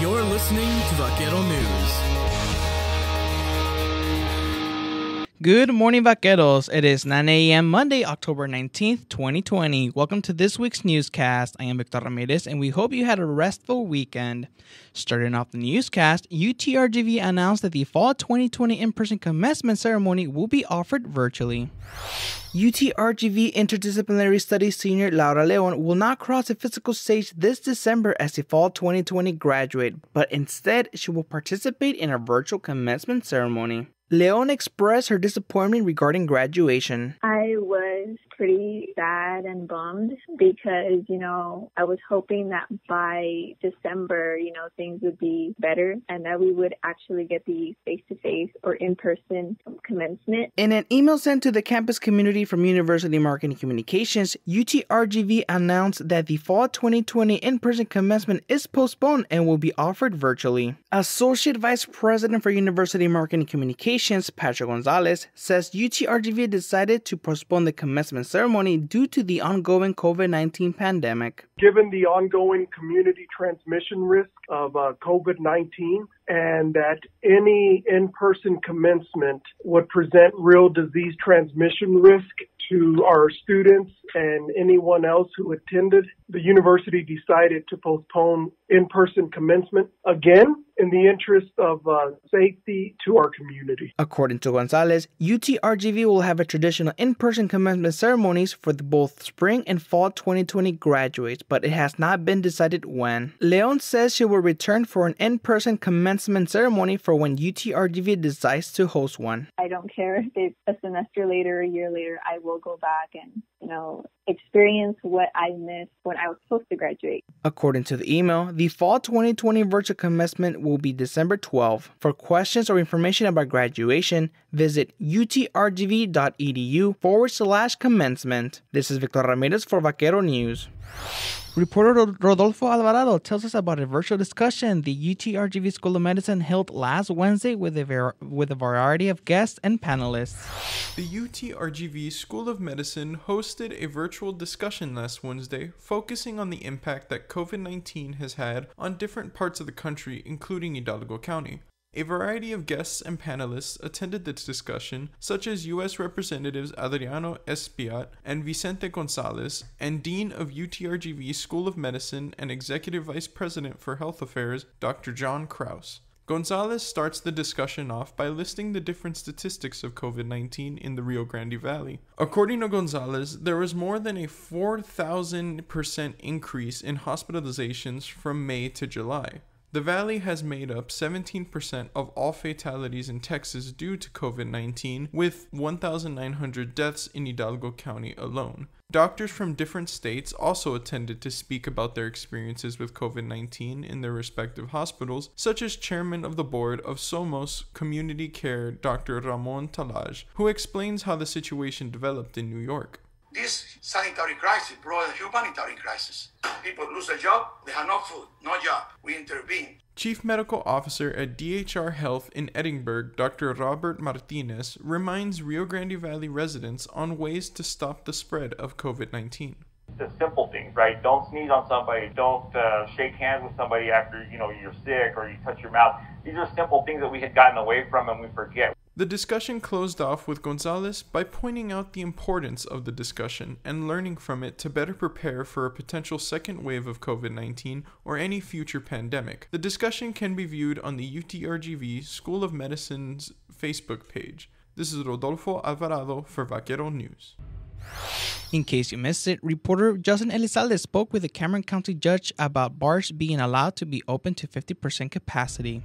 You're listening to Vaquero News. Good morning, vaqueros. It is 9 a.m. Monday, October 19th, 2020. Welcome to this week's newscast. I am Victor Ramirez, and we hope you had a restful weekend. Starting off the newscast, UTRGV announced that the fall 2020 in person commencement ceremony will be offered virtually. UTRGV Interdisciplinary Studies senior Laura Leon will not cross the physical stage this December as a fall 2020 graduate, but instead she will participate in a virtual commencement ceremony. Leon expressed her disappointment regarding graduation. I was pretty sad and bummed because, you know, I was hoping that by December, you know, things would be better and that we would actually get the face to face or in person commencement. In an email sent to the campus community from University Marketing Communications, UTRGV announced that the fall 2020 in person commencement is postponed and will be offered virtually. Associate Vice President for University Marketing Communications, Patrick Gonzalez, says UTRGV decided to postpone the commencement ceremony due to the ongoing COVID 19 pandemic. Given the ongoing community transmission risk of uh, COVID 19, and that any in person commencement would present real disease transmission risk to our students and anyone else who attended, the university decided to postpone in person commencement again in the interest of uh, safety to our community. According to Gonzalez, UTRGV will have a traditional in person commencement ceremonies for the both spring and fall 2020 graduates, but it has not been decided when. Leon says she will return for an in person commencement ceremony for when UTRGV decides to host one. I don't care if it's a semester later, a year later, I will go back and, you know, experience what I missed when I was supposed to graduate. According to the email, the fall 2020 virtual commencement will be December 12. For questions or information about graduation, visit utrgv.edu forward slash commencement. This is Victor Ramirez for Vaquero News. Reporter Rodolfo Alvarado tells us about a virtual discussion the UTRGV School of Medicine held last Wednesday with a, ver- with a variety of guests and panelists. The UTRGV School of Medicine hosted a virtual discussion last Wednesday focusing on the impact that COVID 19 has had on different parts of the country, including Hidalgo County. A variety of guests and panelists attended this discussion, such as U.S. Representatives Adriano Espaillat and Vicente Gonzalez, and Dean of UTRGV School of Medicine and Executive Vice President for Health Affairs, Dr. John Krouse. Gonzalez starts the discussion off by listing the different statistics of COVID 19 in the Rio Grande Valley. According to Gonzalez, there was more than a 4,000% increase in hospitalizations from May to July. The valley has made up 17% of all fatalities in Texas due to COVID 19, with 1,900 deaths in Hidalgo County alone. Doctors from different states also attended to speak about their experiences with COVID 19 in their respective hospitals, such as Chairman of the Board of Somos Community Care, Dr. Ramon Tallaj, who explains how the situation developed in New York. This sanitary crisis brought a humanitarian crisis. People lose a job, they have no food, no job. We intervene. Chief Medical Officer at DHR Health in Edinburg, Dr. Robert Martinez, reminds Rio Grande Valley residents on ways to stop the spread of COVID 19 the simple things, right? Don't sneeze on somebody. Don't uh, shake hands with somebody after you know you're sick or you touch your mouth. These are simple things that we had gotten away from and we forget. The discussion closed off with Gonzalez by pointing out the importance of the discussion and learning from it to better prepare for a potential second wave of COVID 19 or any future pandemic. The discussion can be viewed on the UTRGV School of Medicine's Facebook page. This is Rodolfo Alvarado for Vaquero News. In case you missed it, reporter Justin Elizalde spoke with a Cameron County judge about bars being allowed to be open to 50% capacity.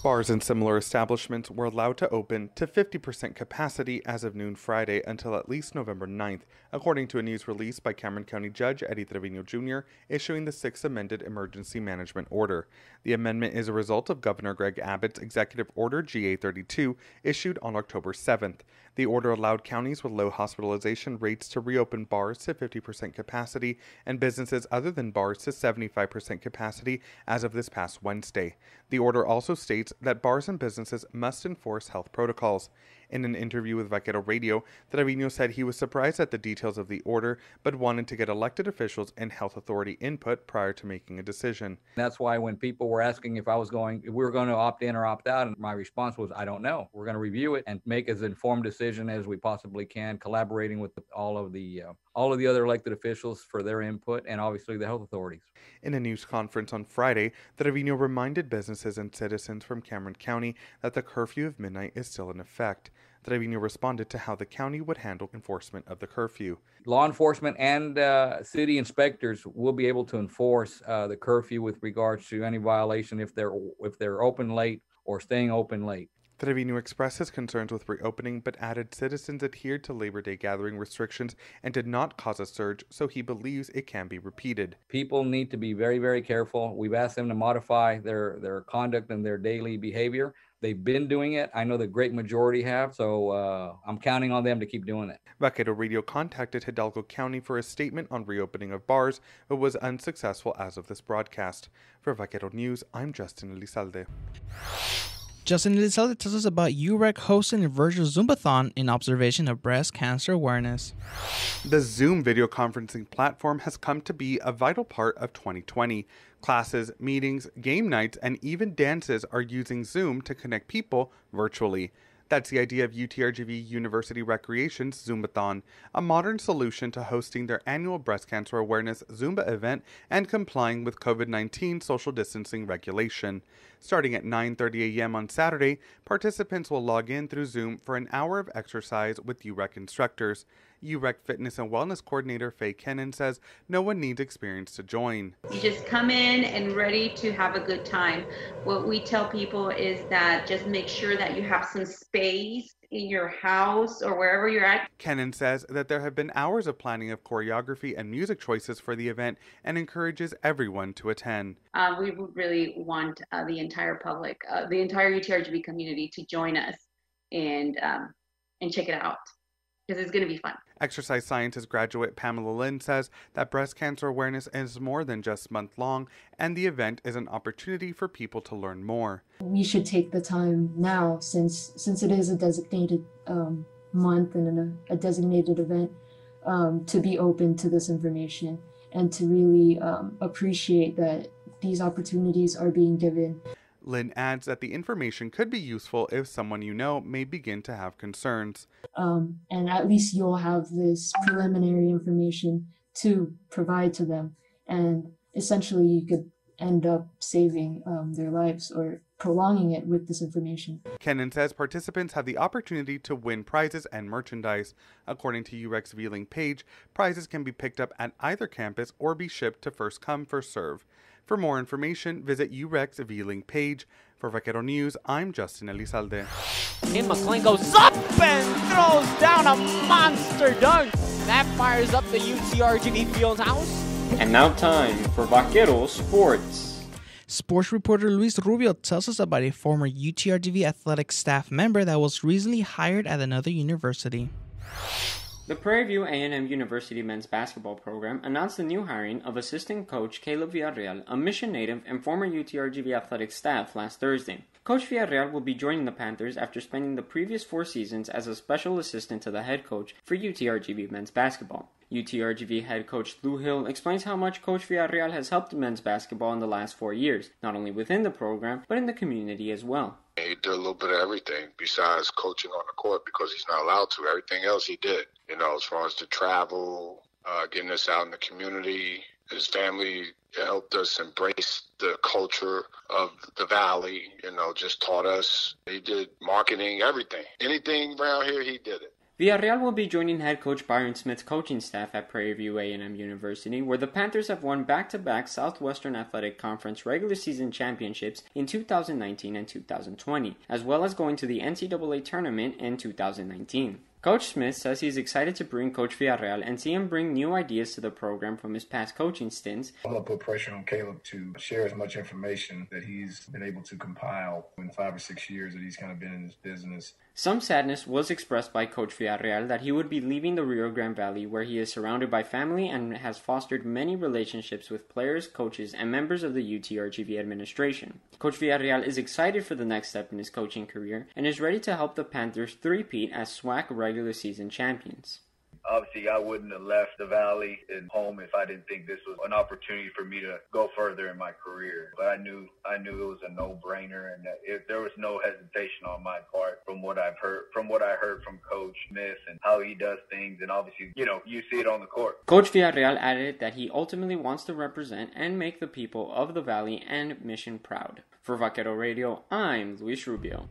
Bars and similar establishments were allowed to open to 50% capacity as of noon Friday until at least November 9th, according to a news release by Cameron County Judge Eddie Trevino Jr., issuing the sixth amended emergency management order. The amendment is a result of Governor Greg Abbott's Executive Order GA 32, issued on October 7th. The order allowed counties with low hospitalization rates to reopen bars to 50% capacity and businesses other than bars to 75% capacity as of this past Wednesday. The order also states that bars and businesses must enforce health protocols. In an interview with Vaquero Radio, Trevino said he was surprised at the details of the order, but wanted to get elected officials and health authority input prior to making a decision. That's why when people were asking if I was going, if we were going to opt in or opt out, and my response was, I don't know. We're going to review it and make as informed decision as we possibly can, collaborating with all of the uh, all of the other elected officials for their input, and obviously the health authorities. In a news conference on Friday, Trevino reminded businesses and citizens from Cameron County that the curfew of midnight is still in effect. Trevino responded to how the county would handle enforcement of the curfew. Law enforcement and uh, city inspectors will be able to enforce uh, the curfew with regards to any violation if they're if they're open late or staying open late. Trevino expressed his concerns with reopening, but added citizens adhered to Labor Day gathering restrictions and did not cause a surge, so he believes it can be repeated. People need to be very, very careful. We've asked them to modify their, their conduct and their daily behavior. They've been doing it. I know the great majority have, so uh, I'm counting on them to keep doing it. Vaquero Radio contacted Hidalgo County for a statement on reopening of bars, but was unsuccessful as of this broadcast. For Vaquero News, I'm Justin Elizalde. Justin Elizalde tells us about UREC hosting a virtual Zumbathon in observation of breast cancer awareness. The Zoom video conferencing platform has come to be a vital part of 2020. Classes, meetings, game nights, and even dances are using Zoom to connect people virtually. That's the idea of UTRGV University Recreation's Zumbathon, a modern solution to hosting their annual breast cancer awareness Zumba event and complying with COVID-19 social distancing regulation. Starting at 9:30 a.m. on Saturday, participants will log in through Zoom for an hour of exercise with UREC instructors. UREC Fitness and Wellness Coordinator Faye Kennan says no one needs experience to join. You just come in and ready to have a good time. What we tell people is that just make sure that you have some space in your house or wherever you're at. Kennan says that there have been hours of planning of choreography and music choices for the event and encourages everyone to attend. Uh, we would really want uh, the entire public, uh, the entire UTRGV community to join us and um, and check it out because it's going to be fun. Exercise scientist graduate Pamela Lynn says that breast cancer awareness is more than just month long, and the event is an opportunity for people to learn more. We should take the time now, since since it is a designated um, month and a, a designated event, um, to be open to this information and to really um, appreciate that these opportunities are being given. Lynn adds that the information could be useful if someone you know may begin to have concerns. Um, and at least you'll have this preliminary information to provide to them. And essentially, you could end up saving um, their lives or prolonging it with this information. Kennan says participants have the opportunity to win prizes and merchandise. According to UREC's V-Link page, prizes can be picked up at either campus or be shipped to first come, first serve. For more information, visit UREC's V-Link page. For Vaquero News, I'm Justin Elizalde. And McLean goes up and throws down a monster dunk. That fires up the UTRGV field house. And now time for Vaquero Sports. Sports reporter Luis Rubio tells us about a former UTRGV athletic staff member that was recently hired at another university. The Prairie View A&M University men's basketball program announced the new hiring of assistant coach Caleb Villarreal, a Mission native and former UTRGV athletic staff, last Thursday. Coach Villarreal will be joining the Panthers after spending the previous four seasons as a special assistant to the head coach for UTRGV men's basketball. UTRGV head coach Lew Hill explains how much Coach Villarreal has helped men's basketball in the last four years, not only within the program, but in the community as well. He did a little bit of everything besides coaching on the court because he's not allowed to. Everything else he did, you know, as far as the travel, uh, getting us out in the community. His family helped us embrace the culture of the valley, you know, just taught us. He did marketing, everything. Anything around here, he did it. Villarreal will be joining head coach Byron Smith's coaching staff at Prairie View A&M University, where the Panthers have won back-to-back Southwestern Athletic Conference regular season championships in 2019 and 2020, as well as going to the NCAA tournament in 2019. Coach Smith says he's excited to bring Coach Villarreal and see him bring new ideas to the program from his past coaching stints. I'm going to put pressure on Caleb to share as much information that he's been able to compile in five or six years that he's kind of been in this business. Some sadness was expressed by Coach Villarreal that he would be leaving the Rio Grande Valley where he is surrounded by family and has fostered many relationships with players, coaches, and members of the UTRGV administration. Coach Villarreal is excited for the next step in his coaching career and is ready to help the Panthers three-peat as SWAC regular season champions obviously I wouldn't have left the valley and home if I didn't think this was an opportunity for me to go further in my career. But I knew I knew it was a no-brainer and if there was no hesitation on my part from what I've heard from what I heard from Coach Smith and how he does things and obviously, you know, you see it on the court. Coach Villarreal added that he ultimately wants to represent and make the people of the valley and mission proud. For Vaquero Radio, I'm Luis Rubio.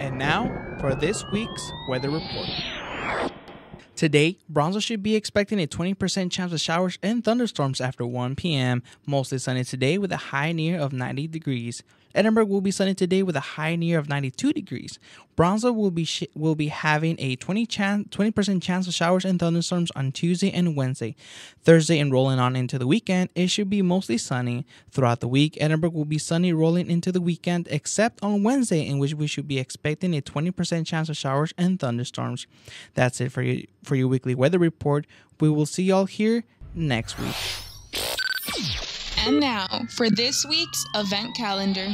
And now for this week's weather report. Today, Brownsville should be expecting a 20% chance of showers and thunderstorms after 1 p.m. Mostly sunny today with a high near of 90 degrees. Edinburg will be sunny today with a high near of 92 degrees. Brownsville will be sh- will be having a 20 chan- 20% chance of showers and thunderstorms on Tuesday and Wednesday. Thursday and rolling on into the weekend, it should be mostly sunny. Throughout the week, Edinburg will be sunny rolling into the weekend except on Wednesday in which we should be expecting a 20% chance of showers and thunderstorms. That's it for you for your weekly weather report. We will see y'all here next week. And now for this week's event calendar.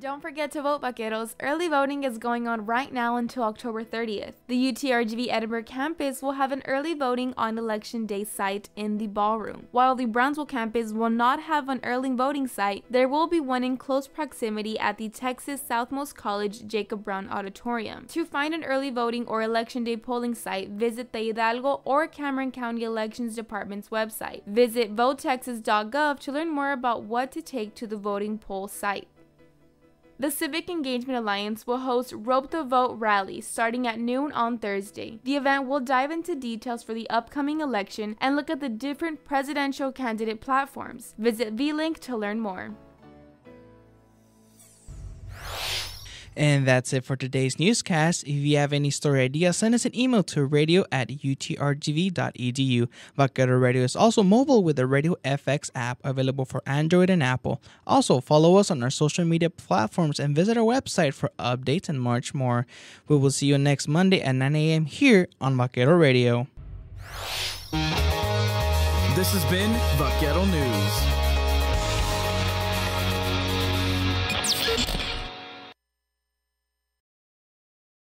Don't forget to vote, Vaqueros. Early voting is going on right now until October 30th. The UTRGV Edinburg campus will have an early voting on election day site in the ballroom. While the Brownsville campus will not have an early voting site, there will be one in close proximity at the Texas Southmost College Jacob Brown Auditorium. To find an early voting or election day polling site, visit the Hidalgo or Cameron County Elections Department's website. Visit votetexas.gov to learn more about what to take to the voting poll site. The Civic Engagement Alliance will host Rope the Vote rally starting at noon on Thursday. The event will dive into details for the upcoming election and look at the different presidential candidate platforms. Visit VLink to learn more. And that's it for today's newscast. If you have any story ideas, send us an email to radio at utrgv.edu. Vaquero Radio is also mobile with the Radio FX app available for Android and Apple. Also, follow us on our social media platforms and visit our website for updates and much more. We will see you next Monday at 9 a.m. here on Vaquero Radio. This has been Vaquero News.